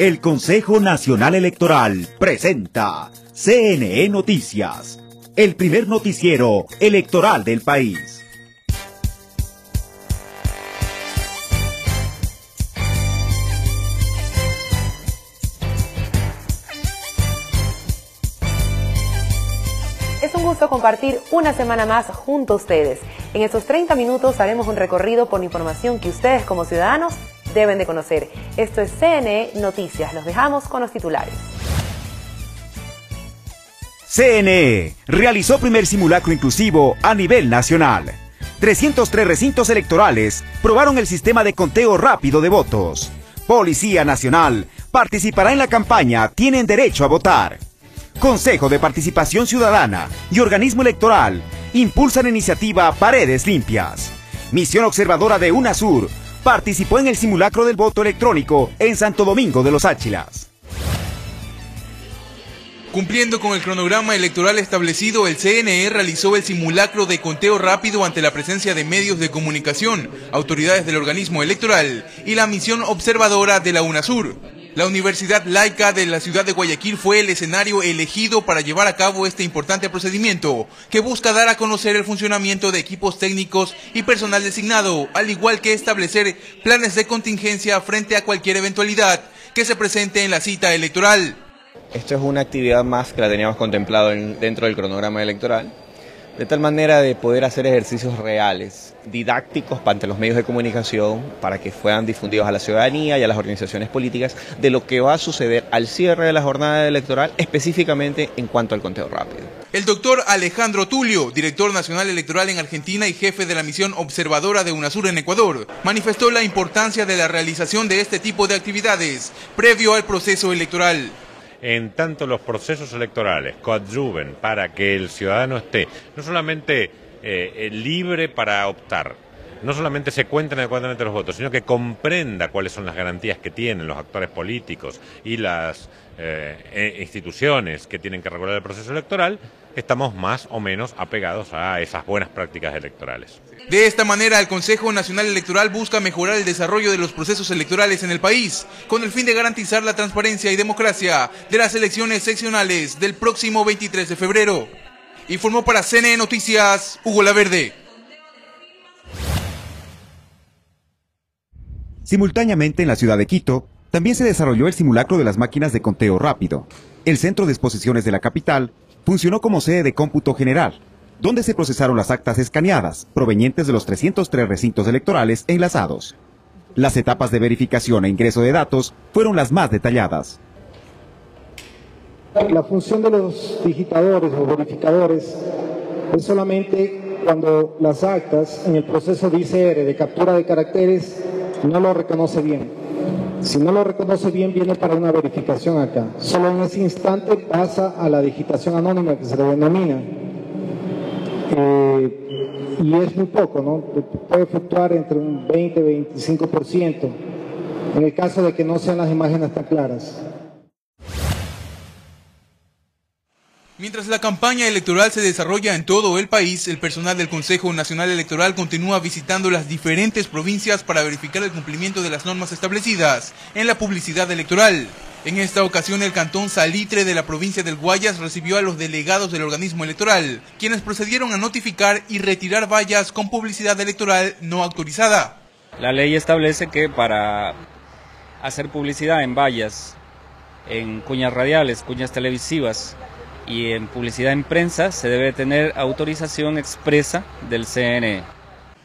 El Consejo Nacional Electoral presenta CNE Noticias, el primer noticiero electoral del país. Es un gusto compartir una semana más junto a ustedes. En estos 30 minutos haremos un recorrido por información que ustedes como ciudadanos deben de conocer. Esto es CNE Noticias. Los dejamos con los titulares. CNE realizó primer simulacro inclusivo a nivel nacional. 303 recintos electorales probaron el sistema de conteo rápido de votos. Policía Nacional participará en la campaña Tienen derecho a votar. Consejo de Participación Ciudadana y Organismo Electoral impulsan iniciativa Paredes Limpias. Misión observadora de UNASUR participó en el simulacro del voto electrónico en Santo Domingo de los Áchilas. Cumpliendo con el cronograma electoral establecido, el CNE realizó el simulacro de conteo rápido ante la presencia de medios de comunicación, autoridades del organismo electoral y la misión observadora de la UNASUR. La Universidad Laica de la ciudad de Guayaquil fue el escenario elegido para llevar a cabo este importante procedimiento, que busca dar a conocer el funcionamiento de equipos técnicos y personal designado, al igual que establecer planes de contingencia frente a cualquier eventualidad que se presente en la cita electoral. Esto es una actividad más que la teníamos contemplado dentro del cronograma electoral de tal manera de poder hacer ejercicios reales, didácticos ante los medios de comunicación, para que fueran difundidos a la ciudadanía y a las organizaciones políticas de lo que va a suceder al cierre de la jornada electoral, específicamente en cuanto al conteo rápido. El doctor Alejandro Tulio, director nacional electoral en Argentina y jefe de la misión observadora de UNASUR en Ecuador, manifestó la importancia de la realización de este tipo de actividades previo al proceso electoral en tanto los procesos electorales coadyuven para que el ciudadano esté no solamente eh, libre para optar, no solamente se cuenten adecuadamente los votos, sino que comprenda cuáles son las garantías que tienen los actores políticos y las eh, e instituciones que tienen que regular el proceso electoral, estamos más o menos apegados a esas buenas prácticas electorales. De esta manera, el Consejo Nacional Electoral busca mejorar el desarrollo de los procesos electorales en el país, con el fin de garantizar la transparencia y democracia de las elecciones seccionales del próximo 23 de febrero. Informó para CNE Noticias, Hugo Laverde. Simultáneamente en la ciudad de Quito, también se desarrolló el simulacro de las máquinas de conteo rápido. El centro de exposiciones de la capital funcionó como sede de cómputo general, donde se procesaron las actas escaneadas provenientes de los 303 recintos electorales enlazados. Las etapas de verificación e ingreso de datos fueron las más detalladas. La función de los digitadores o verificadores es solamente cuando las actas en el proceso de ICR, de captura de caracteres, no lo reconoce bien. Si no lo reconoce bien, viene para una verificación acá. Solo en ese instante pasa a la digitación anónima que se denomina. Eh, y es muy poco, ¿no? Puede fluctuar entre un 20 y 25% en el caso de que no sean las imágenes tan claras. Mientras la campaña electoral se desarrolla en todo el país, el personal del Consejo Nacional Electoral continúa visitando las diferentes provincias para verificar el cumplimiento de las normas establecidas en la publicidad electoral. En esta ocasión, el cantón Salitre de la provincia del Guayas recibió a los delegados del organismo electoral, quienes procedieron a notificar y retirar vallas con publicidad electoral no autorizada. La ley establece que para hacer publicidad en vallas, en cuñas radiales, cuñas televisivas, y en publicidad en prensa se debe tener autorización expresa del CNE.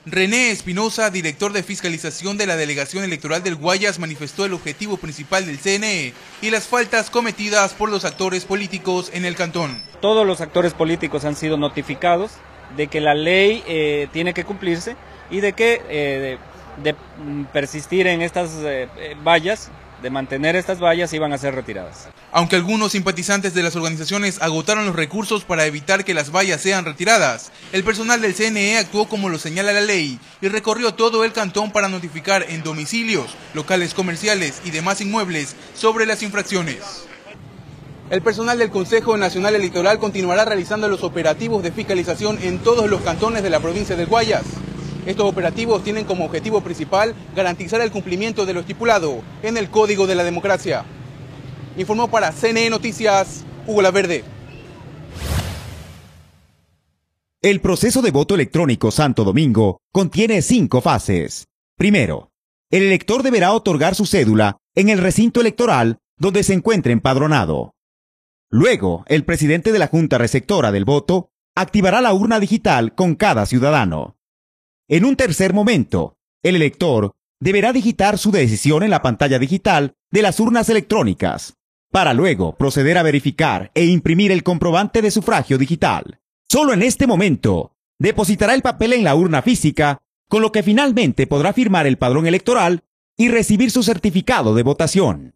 René Espinosa, director de fiscalización de la Delegación Electoral del Guayas, manifestó el objetivo principal del CNE y las faltas cometidas por los actores políticos en el cantón. Todos los actores políticos han sido notificados de que la ley eh, tiene que cumplirse y de que eh, de, persistir en estas eh, vallas de mantener estas vallas iban a ser retiradas. Aunque algunos simpatizantes de las organizaciones agotaron los recursos para evitar que las vallas sean retiradas, el personal del CNE actuó como lo señala la ley y recorrió todo el cantón para notificar en domicilios, locales comerciales y demás inmuebles sobre las infracciones. El personal del Consejo Nacional Electoral continuará realizando los operativos de fiscalización en todos los cantones de la provincia de Guayas. Estos operativos tienen como objetivo principal garantizar el cumplimiento de lo estipulado en el Código de la Democracia. Informó para CNE Noticias, Hugo La Verde. El proceso de voto electrónico Santo Domingo contiene cinco fases. Primero, el elector deberá otorgar su cédula en el recinto electoral donde se encuentre empadronado. Luego, el presidente de la Junta Receptora del Voto activará la urna digital con cada ciudadano. En un tercer momento, el elector deberá digitar su decisión en la pantalla digital de las urnas electrónicas, para luego proceder a verificar e imprimir el comprobante de sufragio digital. Solo en este momento, depositará el papel en la urna física, con lo que finalmente podrá firmar el padrón electoral y recibir su certificado de votación.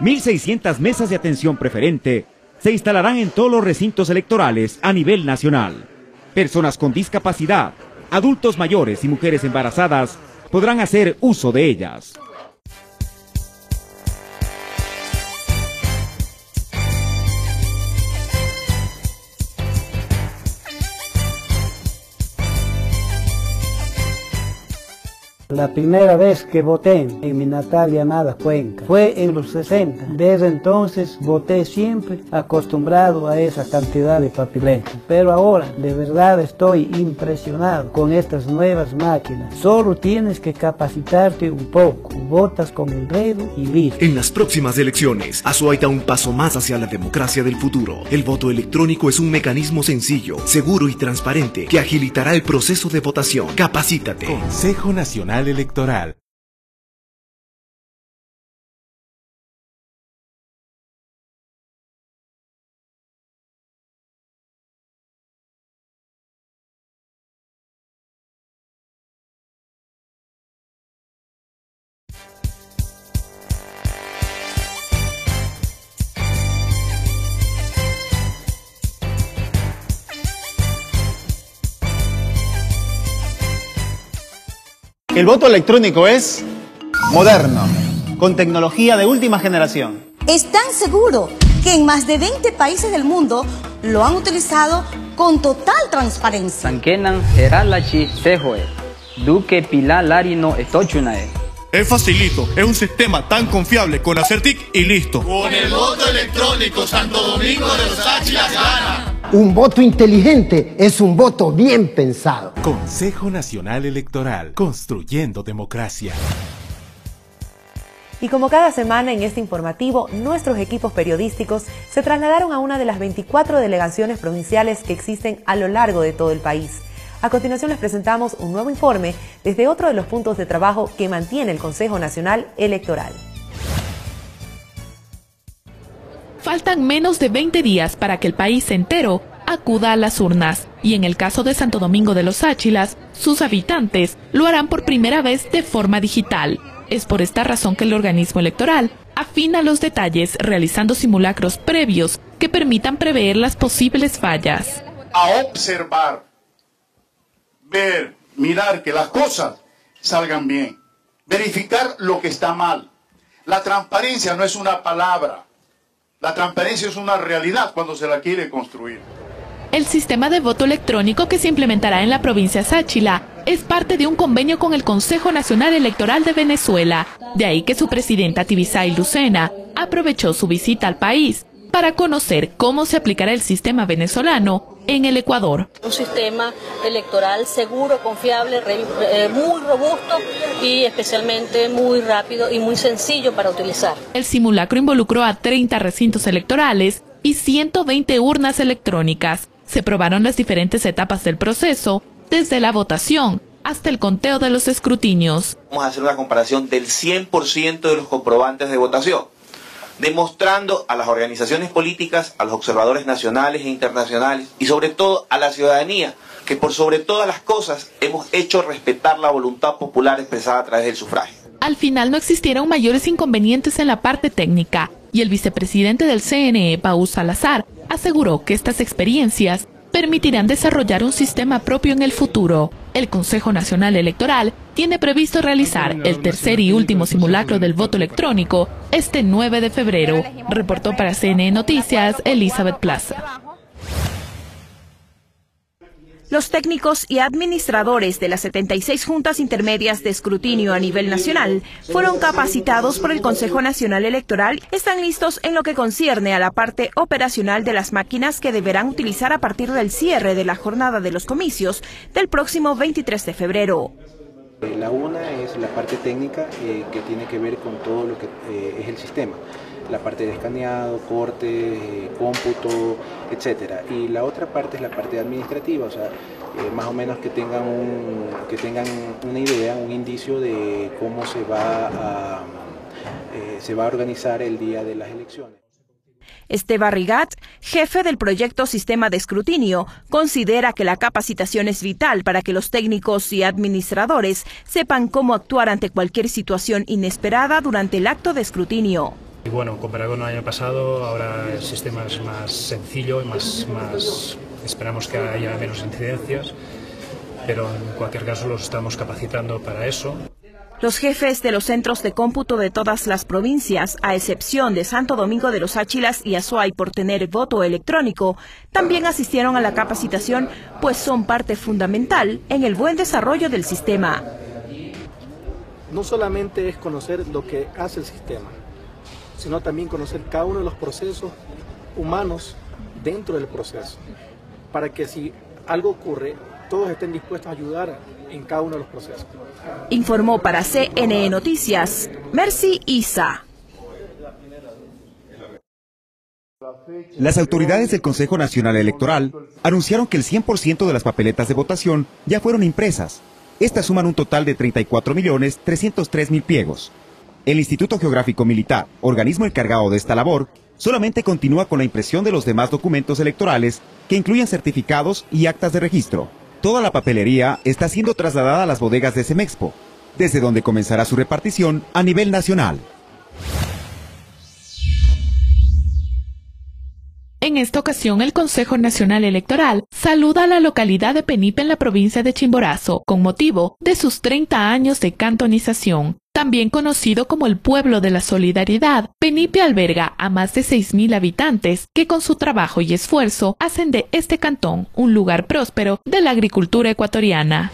...1.600 mesas de atención preferente se instalarán en todos los recintos electorales a nivel nacional. Personas con discapacidad, adultos mayores y mujeres embarazadas podrán hacer uso de ellas. La primera vez que voté en mi natal llamada Cuenca fue en los 60. Desde entonces voté siempre acostumbrado a esa cantidad de papeletas. Pero ahora de verdad estoy impresionado con estas nuevas máquinas. Solo tienes que capacitarte un poco. Votas con el dedo y listo. En las próximas elecciones, Azuaita un paso más hacia la democracia del futuro. El voto electrónico es un mecanismo sencillo, seguro y transparente que agilitará el proceso de votación. Capacítate. Consejo Nacional Electoral. El voto electrónico es moderno, con tecnología de última generación. Es tan seguro que en más de 20 países del mundo lo han utilizado con total transparencia. Duque Pilar Larino Estochunae. Es facilito, es un sistema tan confiable con hacer tic y listo. Con el voto electrónico Santo Domingo de los Áchilas gana. Un voto inteligente es un voto bien pensado. Consejo Nacional Electoral, construyendo democracia. Y como cada semana en este informativo, nuestros equipos periodísticos se trasladaron a una de las 24 delegaciones provinciales que existen a lo largo de todo el país. A continuación les presentamos un nuevo informe desde otro de los puntos de trabajo que mantiene el Consejo Nacional Electoral. Faltan menos de 20 días para que el país entero acuda a las urnas y en el caso de Santo Domingo de los Áchilas, sus habitantes lo harán por primera vez de forma digital. Es por esta razón que el organismo electoral afina los detalles realizando simulacros previos que permitan prever las posibles fallas. A observar, ver, mirar que las cosas salgan bien, verificar lo que está mal. La transparencia no es una palabra, la transparencia es una realidad cuando se la quiere construir. El sistema de voto electrónico que se implementará en la provincia Sáchila es parte de un convenio con el Consejo Nacional Electoral de Venezuela. De ahí que su presidenta Tibisay Lucena aprovechó su visita al país para conocer cómo se aplicará el sistema venezolano en el Ecuador. Un sistema electoral seguro, confiable, eh, muy robusto y especialmente muy rápido y muy sencillo para utilizar. El simulacro involucró a 30 recintos electorales y 120 urnas electrónicas. Se probaron las diferentes etapas del proceso, desde la votación hasta el conteo de los escrutinios. Vamos a hacer una comparación del 100% de los comprobantes de votación demostrando a las organizaciones políticas, a los observadores nacionales e internacionales y sobre todo a la ciudadanía que por sobre todas las cosas hemos hecho respetar la voluntad popular expresada a través del sufragio. Al final no existieron mayores inconvenientes en la parte técnica y el vicepresidente del CNE, Paul Salazar, aseguró que estas experiencias permitirán desarrollar un sistema propio en el futuro. El Consejo Nacional Electoral tiene previsto realizar el tercer y último simulacro del voto electrónico este 9 de febrero, reportó para CNN Noticias Elizabeth Plaza. Los técnicos y administradores de las 76 juntas intermedias de escrutinio a nivel nacional fueron capacitados por el Consejo Nacional Electoral. Están listos en lo que concierne a la parte operacional de las máquinas que deberán utilizar a partir del cierre de la jornada de los comicios del próximo 23 de febrero. La una es la parte técnica eh, que tiene que ver con todo lo que eh, es el sistema la parte de escaneado, corte, eh, cómputo, etcétera. Y la otra parte es la parte administrativa, o sea, eh, más o menos que tengan, un, que tengan una idea, un indicio de cómo se va a, eh, se va a organizar el día de las elecciones. Esteban Rigat, jefe del proyecto Sistema de Escrutinio, considera que la capacitación es vital para que los técnicos y administradores sepan cómo actuar ante cualquier situación inesperada durante el acto de escrutinio. Y bueno, comparado con el año pasado, ahora el sistema es más sencillo y más, más esperamos que haya menos incidencias, pero en cualquier caso los estamos capacitando para eso. Los jefes de los centros de cómputo de todas las provincias, a excepción de Santo Domingo de los Áchilas y Azuay por tener voto electrónico, también asistieron a la capacitación, pues son parte fundamental en el buen desarrollo del sistema. No solamente es conocer lo que hace el sistema, sino también conocer cada uno de los procesos humanos dentro del proceso, para que si algo ocurre, todos estén dispuestos a ayudar en cada uno de los procesos. Informó para CNE Noticias, Mercy Isa. Las autoridades del Consejo Nacional Electoral anunciaron que el 100% de las papeletas de votación ya fueron impresas. Estas suman un total de 34.303.000 pliegos. El Instituto Geográfico Militar, organismo encargado de esta labor, solamente continúa con la impresión de los demás documentos electorales que incluyen certificados y actas de registro. Toda la papelería está siendo trasladada a las bodegas de Semexpo, desde donde comenzará su repartición a nivel nacional. En esta ocasión, el Consejo Nacional Electoral saluda a la localidad de Penipe en la provincia de Chimborazo con motivo de sus 30 años de cantonización. También conocido como el pueblo de la solidaridad, Penipe alberga a más de 6.000 habitantes que con su trabajo y esfuerzo hacen de este cantón un lugar próspero de la agricultura ecuatoriana.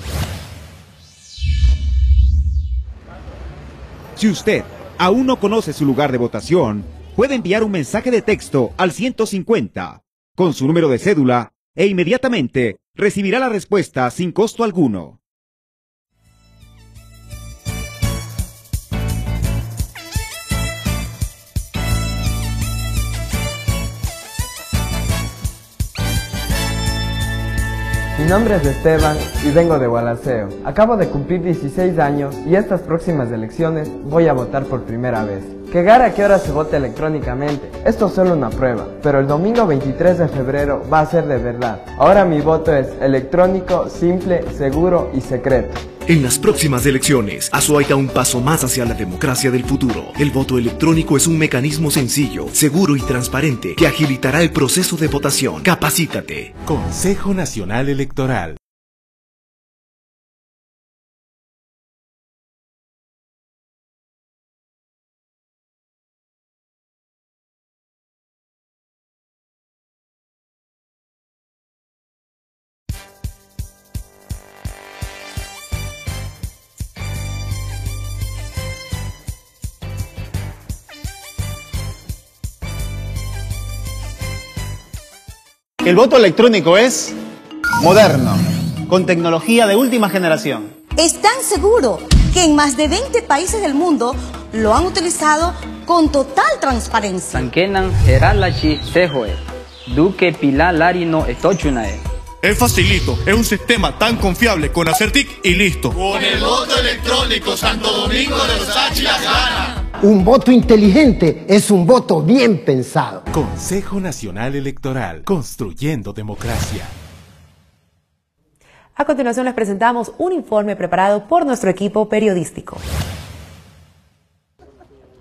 Si usted aún no conoce su lugar de votación, puede enviar un mensaje de texto al 150 con su número de cédula e inmediatamente recibirá la respuesta sin costo alguno. Mi nombre es Esteban y vengo de Gualaceo. Acabo de cumplir 16 años y estas próximas elecciones voy a votar por primera vez. Que a qué hora se vote electrónicamente. Esto es solo una prueba, pero el domingo 23 de febrero va a ser de verdad. Ahora mi voto es electrónico, simple, seguro y secreto. En las próximas elecciones, Azuaita un paso más hacia la democracia del futuro. El voto electrónico es un mecanismo sencillo, seguro y transparente que agilitará el proceso de votación. Capacítate. Consejo Nacional Electoral. El voto electrónico es moderno, con tecnología de última generación. Es tan seguro que en más de 20 países del mundo lo han utilizado con total transparencia. Sankenan Heralachi Sejoe, Duque Pilar Larino Etochunae. Es facilito, es un sistema tan confiable con hacer tic y listo. Con el voto electrónico Santo Domingo de los Áchilas gana. Un voto inteligente es un voto bien pensado. Consejo Nacional Electoral, construyendo democracia. A continuación les presentamos un informe preparado por nuestro equipo periodístico.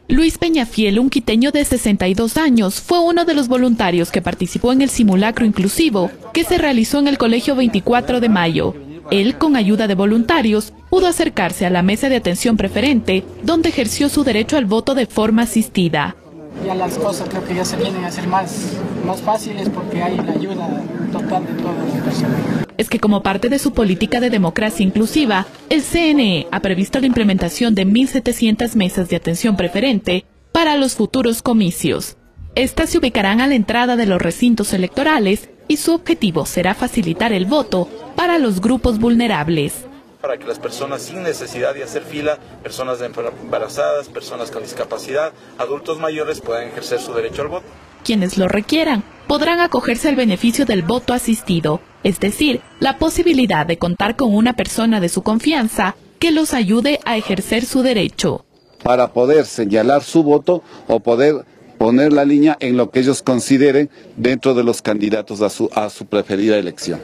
Luis Peñafiel, un quiteño de 62 años, fue uno de los voluntarios que participó en el simulacro inclusivo que se realizó en el Colegio 24 de Mayo. Él, con ayuda de voluntarios, pudo acercarse a la mesa de atención preferente, donde ejerció su derecho al voto de forma asistida. ya las cosas creo que ya se vienen a hacer más, más fáciles porque hay la ayuda total de todas las personas. Es que como parte de su política de democracia inclusiva, el CNE ha previsto la implementación de 1.700 mesas de atención preferente para los futuros comicios. Estas se ubicarán a la entrada de los recintos electorales y su objetivo será facilitar el voto para los grupos vulnerables para que las personas sin necesidad de hacer fila, personas embarazadas, personas con discapacidad, adultos mayores puedan ejercer su derecho al voto. Quienes lo requieran podrán acogerse al beneficio del voto asistido, es decir, la posibilidad de contar con una persona de su confianza que los ayude a ejercer su derecho. Para poder señalar su voto o poder poner la línea en lo que ellos consideren dentro de los candidatos a su, a su preferida elección.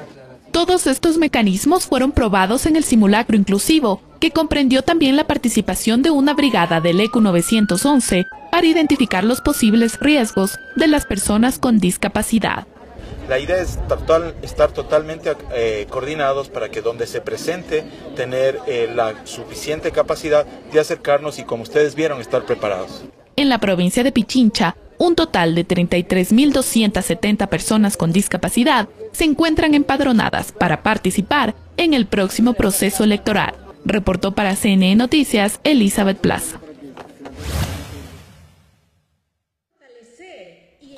Todos estos mecanismos fueron probados en el simulacro inclusivo, que comprendió también la participación de una brigada del ECU 911 para identificar los posibles riesgos de las personas con discapacidad. La idea es estar totalmente eh, coordinados para que donde se presente tener eh, la suficiente capacidad de acercarnos y como ustedes vieron estar preparados. En la provincia de Pichincha, un total de 33.270 personas con discapacidad se encuentran empadronadas para participar en el próximo proceso electoral, reportó para CNE Noticias Elizabeth Plaza.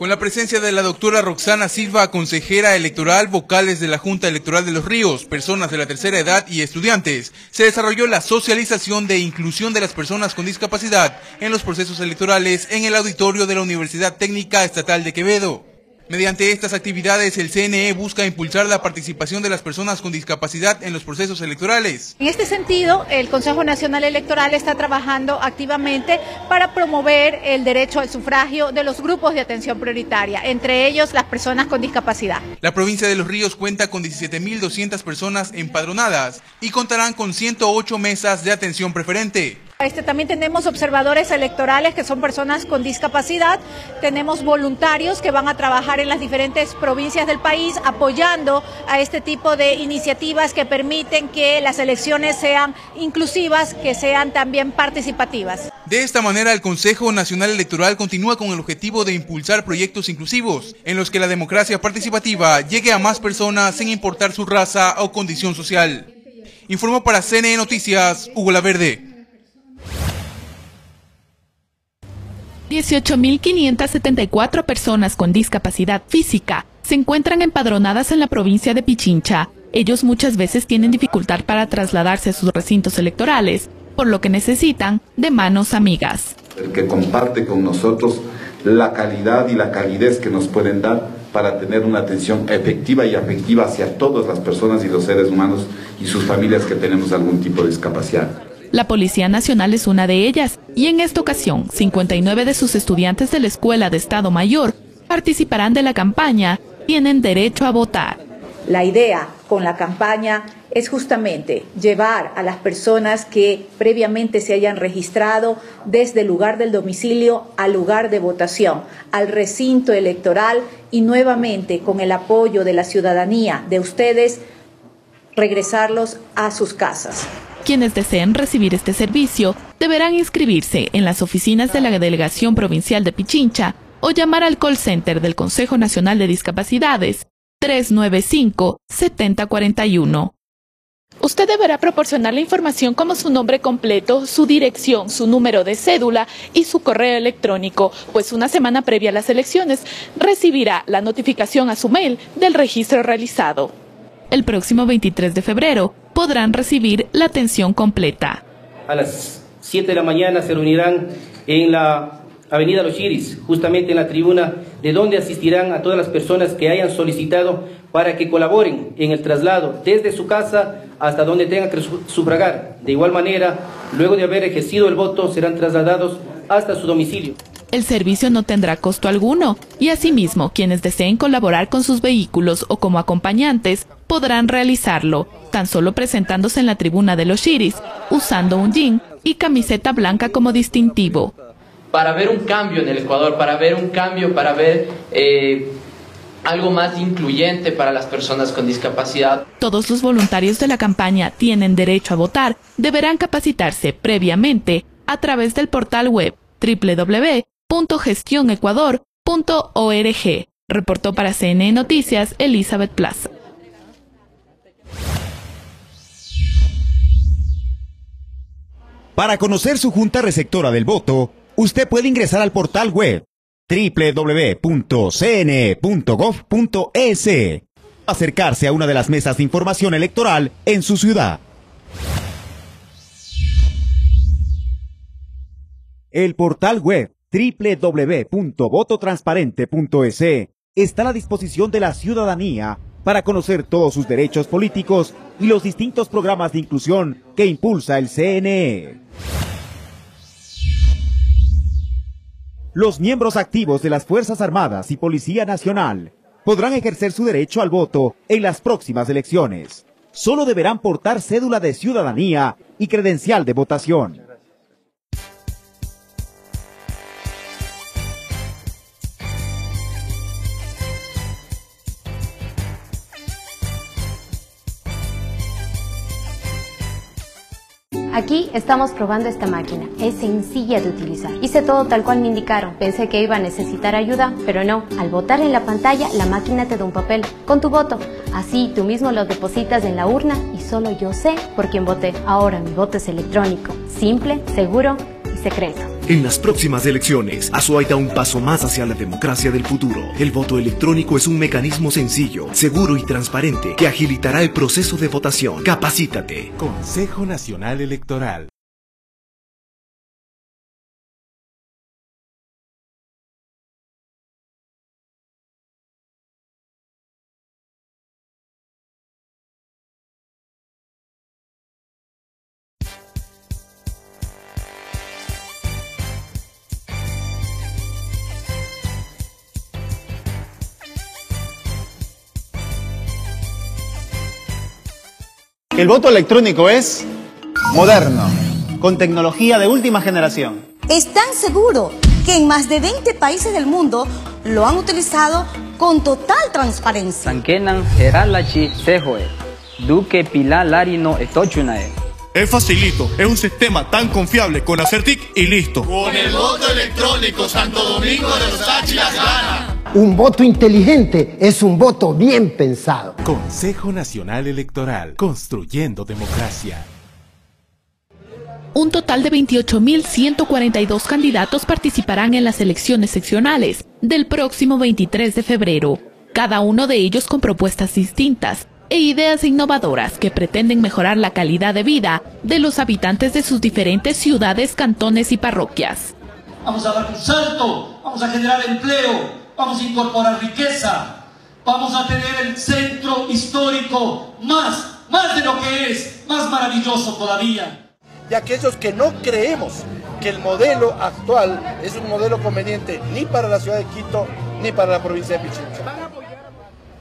Con la presencia de la doctora Roxana Silva, consejera electoral, vocales de la Junta Electoral de los Ríos, personas de la tercera edad y estudiantes, se desarrolló la socialización de inclusión de las personas con discapacidad en los procesos electorales en el auditorio de la Universidad Técnica Estatal de Quevedo. Mediante estas actividades, el CNE busca impulsar la participación de las personas con discapacidad en los procesos electorales. En este sentido, el Consejo Nacional Electoral está trabajando activamente para promover el derecho al sufragio de los grupos de atención prioritaria, entre ellos las personas con discapacidad. La provincia de Los Ríos cuenta con 17.200 personas empadronadas y contarán con 108 mesas de atención preferente. Este, también tenemos observadores electorales que son personas con discapacidad, tenemos voluntarios que van a trabajar en las diferentes provincias del país apoyando a este tipo de iniciativas que permiten que las elecciones sean inclusivas, que sean también participativas. De esta manera, el Consejo Nacional Electoral continúa con el objetivo de impulsar proyectos inclusivos en los que la democracia participativa llegue a más personas sin importar su raza o condición social. Informó para CNE Noticias, Hugo La Verde. 18.574 personas con discapacidad física se encuentran empadronadas en la provincia de Pichincha. Ellos muchas veces tienen dificultad para trasladarse a sus recintos electorales, por lo que necesitan de manos amigas. El que comparte con nosotros la calidad y la calidez que nos pueden dar para tener una atención efectiva y afectiva hacia todas las personas y los seres humanos y sus familias que tenemos algún tipo de discapacidad. La Policía Nacional es una de ellas y en esta ocasión 59 de sus estudiantes de la Escuela de Estado Mayor participarán de la campaña Tienen derecho a votar. La idea con la campaña es justamente llevar a las personas que previamente se hayan registrado desde el lugar del domicilio al lugar de votación, al recinto electoral y nuevamente con el apoyo de la ciudadanía, de ustedes, regresarlos a sus casas. Quienes deseen recibir este servicio deberán inscribirse en las oficinas de la Delegación Provincial de Pichincha o llamar al call center del Consejo Nacional de Discapacidades 395-7041. Usted deberá proporcionar la información como su nombre completo, su dirección, su número de cédula y su correo electrónico, pues una semana previa a las elecciones recibirá la notificación a su mail del registro realizado. El próximo 23 de febrero podrán recibir la atención completa. A las 7 de la mañana se reunirán en la Avenida Los Iris, justamente en la tribuna, de donde asistirán a todas las personas que hayan solicitado para que colaboren en el traslado desde su casa hasta donde tengan que sufragar. De igual manera, luego de haber ejercido el voto, serán trasladados hasta su domicilio. El servicio no tendrá costo alguno y asimismo quienes deseen colaborar con sus vehículos o como acompañantes podrán realizarlo, tan solo presentándose en la tribuna de los Shiris, usando un jean y camiseta blanca como distintivo. Para ver un cambio en el Ecuador, para ver un cambio, para ver eh, algo más incluyente para las personas con discapacidad. Todos los voluntarios de la campaña tienen derecho a votar, deberán capacitarse previamente a través del portal web www www.gestionecuador.org. Reportó para CNN Noticias Elizabeth Plaza. Para conocer su junta receptora del voto, usted puede ingresar al portal web www.cne.gov.es, acercarse a una de las mesas de información electoral en su ciudad. El portal web www.vototransparente.es está a la disposición de la ciudadanía para conocer todos sus derechos políticos y los distintos programas de inclusión que impulsa el CNE. Los miembros activos de las Fuerzas Armadas y Policía Nacional podrán ejercer su derecho al voto en las próximas elecciones. Solo deberán portar cédula de ciudadanía y credencial de votación. Aquí estamos probando esta máquina. Es sencilla de utilizar. Hice todo tal cual me indicaron. Pensé que iba a necesitar ayuda, pero no. Al votar en la pantalla, la máquina te da un papel con tu voto. Así tú mismo lo depositas en la urna y solo yo sé por quién voté. Ahora mi voto es electrónico, simple, seguro y secreto. En las próximas elecciones, Azuay da un paso más hacia la democracia del futuro. El voto electrónico es un mecanismo sencillo, seguro y transparente que agilitará el proceso de votación. Capacítate. Consejo Nacional Electoral. El voto electrónico es moderno, con tecnología de última generación. Es tan seguro que en más de 20 países del mundo lo han utilizado con total transparencia. Sankenan heralachi sejoe. Duque Pilar Larino Estochunae. Es facilito, es un sistema tan confiable con hacer tic y listo. Con el voto electrónico Santo Domingo de los Áchilas gana. Un voto inteligente es un voto bien pensado. Consejo Nacional Electoral. Construyendo democracia. Un total de 28.142 candidatos participarán en las elecciones seccionales del próximo 23 de febrero, cada uno de ellos con propuestas distintas e ideas innovadoras que pretenden mejorar la calidad de vida de los habitantes de sus diferentes ciudades, cantones y parroquias. Vamos a dar un salto, vamos a generar empleo, vamos a incorporar riqueza, vamos a tener el centro histórico más, más de lo que es, más maravilloso todavía. Y aquellos que no creemos que el modelo actual es un modelo conveniente ni para la ciudad de Quito ni para la provincia de Pichincha.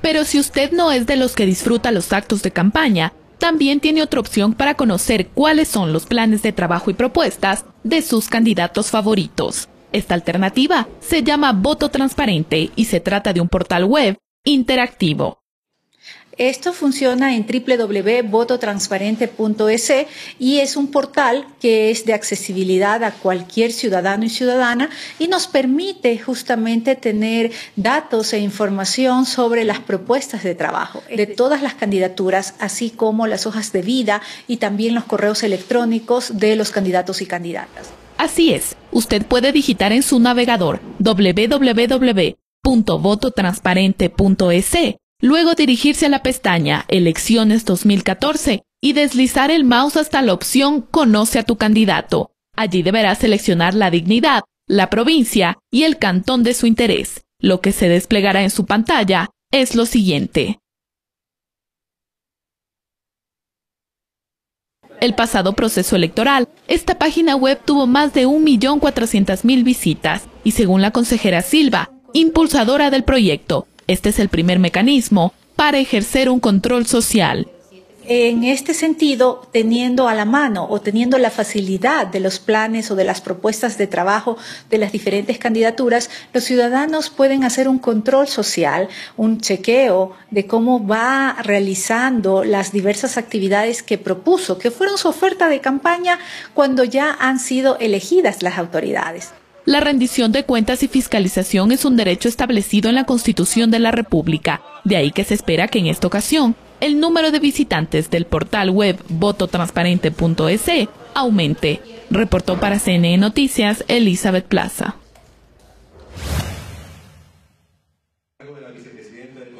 Pero si usted no es de los que disfruta los actos de campaña, también tiene otra opción para conocer cuáles son los planes de trabajo y propuestas de sus candidatos favoritos. Esta alternativa se llama Voto Transparente y se trata de un portal web interactivo. Esto funciona en www.vototransparente.es y es un portal que es de accesibilidad a cualquier ciudadano y ciudadana y nos permite justamente tener datos e información sobre las propuestas de trabajo de todas las candidaturas, así como las hojas de vida y también los correos electrónicos de los candidatos y candidatas. Así es, usted puede digitar en su navegador www.vototransparente.es Luego dirigirse a la pestaña Elecciones 2014 y deslizar el mouse hasta la opción Conoce a tu candidato. Allí deberá seleccionar la dignidad, la provincia y el cantón de su interés. Lo que se desplegará en su pantalla es lo siguiente. El pasado proceso electoral, esta página web tuvo más de 1.400.000 visitas y según la consejera Silva, impulsadora del proyecto, este es el primer mecanismo para ejercer un control social. En este sentido, teniendo a la mano o teniendo la facilidad de los planes o de las propuestas de trabajo de las diferentes candidaturas, los ciudadanos pueden hacer un control social, un chequeo de cómo va realizando las diversas actividades que propuso, que fueron su oferta de campaña cuando ya han sido elegidas las autoridades. La rendición de cuentas y fiscalización es un derecho establecido en la Constitución de la República, de ahí que se espera que en esta ocasión el número de visitantes del portal web vototransparente.es aumente, reportó para CNE Noticias Elizabeth Plaza.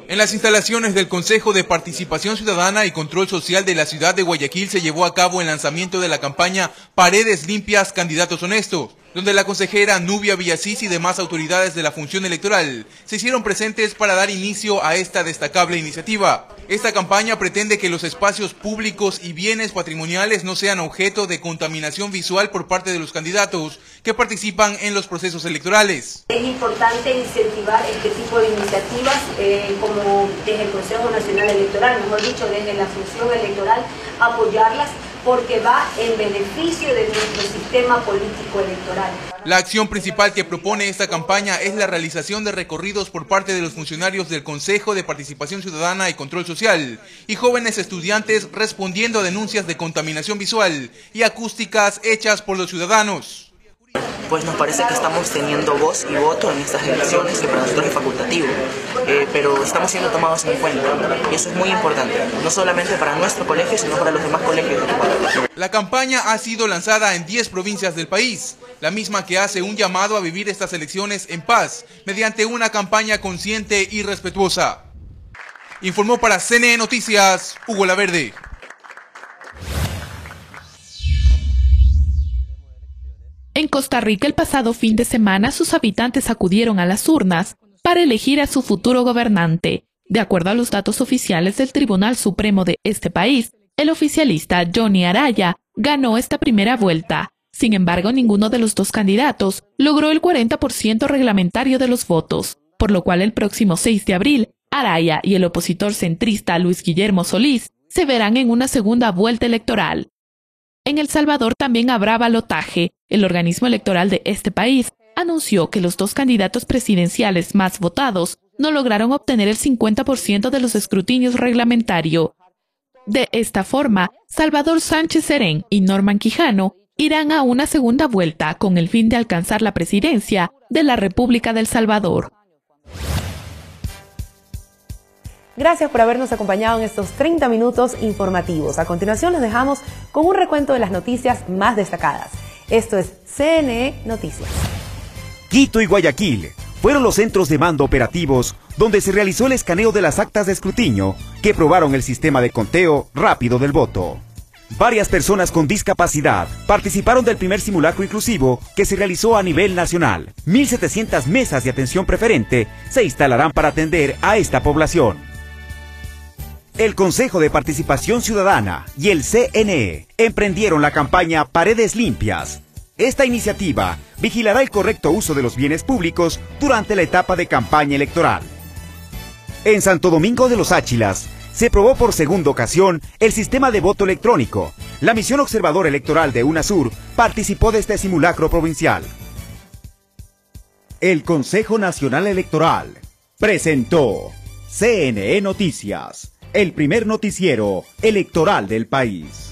En las instalaciones del Consejo de Participación Ciudadana y Control Social de la ciudad de Guayaquil se llevó a cabo el lanzamiento de la campaña Paredes Limpias, Candidatos Honestos donde la consejera Nubia Villasís y demás autoridades de la función electoral se hicieron presentes para dar inicio a esta destacable iniciativa. Esta campaña pretende que los espacios públicos y bienes patrimoniales no sean objeto de contaminación visual por parte de los candidatos que participan en los procesos electorales. Es importante incentivar este tipo de iniciativas eh, como desde el Consejo Nacional Electoral, mejor dicho, desde la función electoral, apoyarlas porque va en beneficio de nuestro sistema político electoral. La acción principal que propone esta campaña es la realización de recorridos por parte de los funcionarios del Consejo de Participación Ciudadana y Control Social y jóvenes estudiantes respondiendo a denuncias de contaminación visual y acústicas hechas por los ciudadanos pues nos parece que estamos teniendo voz y voto en estas elecciones, que para nosotros es facultativo, eh, pero estamos siendo tomados en cuenta y eso es muy importante, no solamente para nuestro colegio, sino para los demás colegios. La campaña ha sido lanzada en 10 provincias del país, la misma que hace un llamado a vivir estas elecciones en paz, mediante una campaña consciente y respetuosa. Informó para CNE Noticias, Hugo Laverde. En Costa Rica el pasado fin de semana sus habitantes acudieron a las urnas para elegir a su futuro gobernante. De acuerdo a los datos oficiales del Tribunal Supremo de este país, el oficialista Johnny Araya ganó esta primera vuelta. Sin embargo, ninguno de los dos candidatos logró el 40% reglamentario de los votos, por lo cual el próximo 6 de abril, Araya y el opositor centrista Luis Guillermo Solís se verán en una segunda vuelta electoral. En El Salvador también habrá balotaje. El organismo electoral de este país anunció que los dos candidatos presidenciales más votados no lograron obtener el 50% de los escrutinios reglamentarios. De esta forma, Salvador Sánchez Serén y Norman Quijano irán a una segunda vuelta con el fin de alcanzar la presidencia de la República del Salvador. Gracias por habernos acompañado en estos 30 minutos informativos. A continuación los dejamos con un recuento de las noticias más destacadas. Esto es CNE Noticias. Quito y Guayaquil fueron los centros de mando operativos donde se realizó el escaneo de las actas de escrutinio que probaron el sistema de conteo rápido del voto. Varias personas con discapacidad participaron del primer simulacro inclusivo que se realizó a nivel nacional. 1.700 mesas de atención preferente se instalarán para atender a esta población. El Consejo de Participación Ciudadana y el CNE emprendieron la campaña Paredes Limpias. Esta iniciativa vigilará el correcto uso de los bienes públicos durante la etapa de campaña electoral. En Santo Domingo de los Áchilas se probó por segunda ocasión el sistema de voto electrónico. La misión observadora electoral de UNASUR participó de este simulacro provincial. El Consejo Nacional Electoral presentó CNE Noticias el primer noticiero electoral del país.